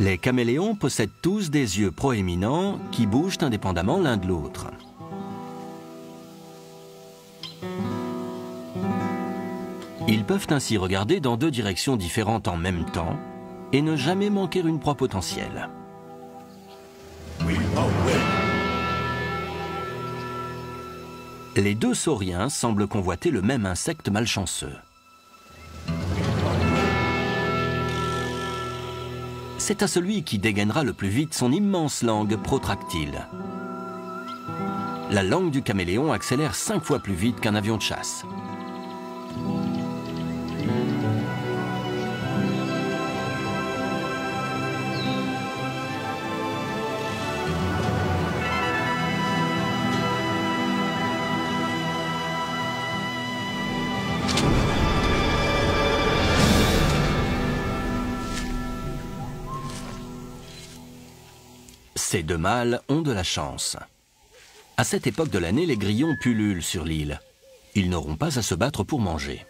Les caméléons possèdent tous des yeux proéminents qui bougent indépendamment l'un de l'autre. Ils peuvent ainsi regarder dans deux directions différentes en même temps et ne jamais manquer une proie potentielle. Les deux sauriens semblent convoiter le même insecte malchanceux. C'est à celui qui dégainera le plus vite son immense langue protractile. La langue du caméléon accélère cinq fois plus vite qu'un avion de chasse. Ces deux mâles ont de la chance. À cette époque de l'année, les grillons pullulent sur l'île. Ils n'auront pas à se battre pour manger.